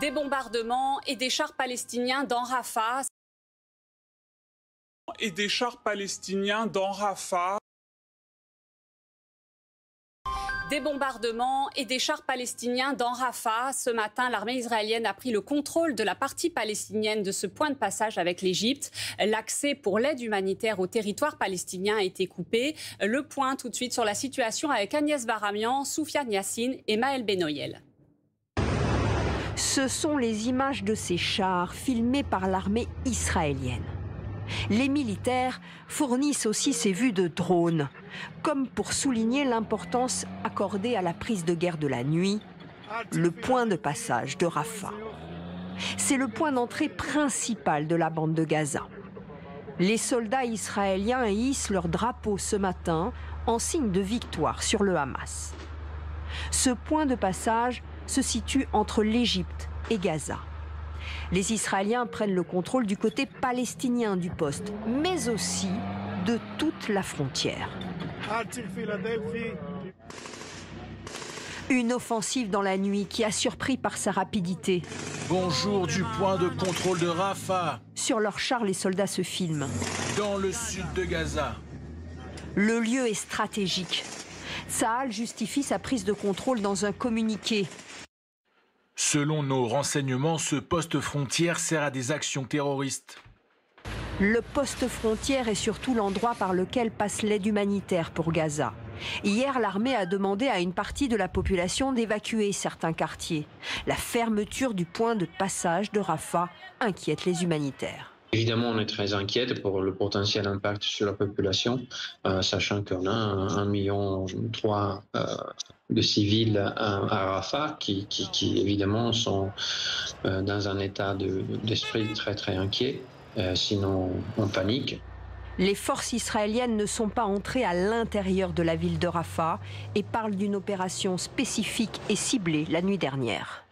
Des bombardements et des chars palestiniens dans Rafah. Et des chars palestiniens dans Rafah. Des bombardements et des chars palestiniens dans Rafah. Ce matin, l'armée israélienne a pris le contrôle de la partie palestinienne de ce point de passage avec l'Égypte. L'accès pour l'aide humanitaire au territoire palestinien a été coupé. Le point tout de suite sur la situation avec Agnès Baramian, Soufiane Yassine et Maël Benoyel. Ce sont les images de ces chars filmés par l'armée israélienne. Les militaires fournissent aussi ces vues de drones, comme pour souligner l'importance accordée à la prise de guerre de la nuit, le point de passage de Rafah. C'est le point d'entrée principal de la bande de Gaza. Les soldats israéliens hissent leur drapeau ce matin en signe de victoire sur le Hamas. Ce point de passage se situe entre l'Égypte et Gaza les Israéliens prennent le contrôle du côté palestinien du poste, mais aussi de toute la frontière. Une offensive dans la nuit qui a surpris par sa rapidité. Bonjour du point de contrôle de Rafah. Sur leur char, les soldats se filment. Dans le sud de Gaza. Le lieu est stratégique. Saal justifie sa prise de contrôle dans un communiqué. Selon nos renseignements, ce poste frontière sert à des actions terroristes. Le poste frontière est surtout l'endroit par lequel passe l'aide humanitaire pour Gaza. Hier, l'armée a demandé à une partie de la population d'évacuer certains quartiers. La fermeture du point de passage de Rafah inquiète les humanitaires. Évidemment, on est très inquiète pour le potentiel impact sur la population, euh, sachant qu'on a un million trois euh, de civils à, Rafah qui, évidemment sont euh, dans un état d'esprit très très inquiet, sinon en panique. Les forces israéliennes ne sont pas entrées à l'intérieur de la ville de Rafah et parlent d'une opération spécifique et ciblée la nuit dernière.